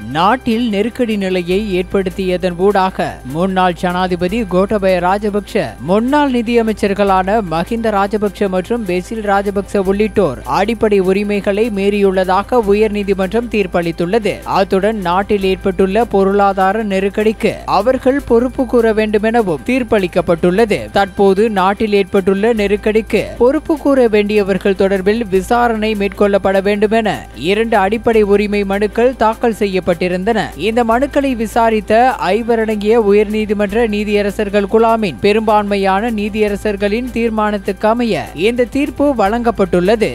நாட்டில் நெருக்கடி நிலையை ஏற்படுத்தியதன் ஊடாக முன்னாள் ஜனாதிபதி கோட்டபய ராஜபக்ஷ முன்னாள் நிதியமைச்சர்களான மஹிந்த ராஜபக்ஷ மற்றும் பெசில் ராஜபக்ஷ உள்ளிட்டோர் அடிப்படை உரிமைகளை மீறியுள்ளதாக உயர்நீதிமன்றம் தீர்ப்பளித்துள்ளது. அத்துடன் நாட்டில் ஏற்பட்டுள்ள பொருளாதார நெருக்கடிக்கு அவர்கள் பொறுப்பு கூற வேண்டும் எனவும் தீர்ப்பளிக்கப்பட்டுள்ளது. தற்போது நாட்டில் ஏற்பட்டுள்ள நெருக்கடிக்கு பொறுப்பு கூற வேண்டியவர்கள் தொடர்பில் விசாரணை மேற்கொள்ளப்பட வேண்டும் என இரண்டு அடிப்படை உரிமை மனுக்கள் தாக்கல் செய்யப்பட்டிருந்தன இந்த மனுக்களை விசாரித்த ஐவரடங்கிய உயர்நீதிமன்ற நீதியரசர்கள் குழாமின் பெரும்பான்மையான நீதியரசர்களின் தீர்மானத்துக்கு அமைய இந்த தீர்ப்பு வழங்கப்பட்டுள்ளது.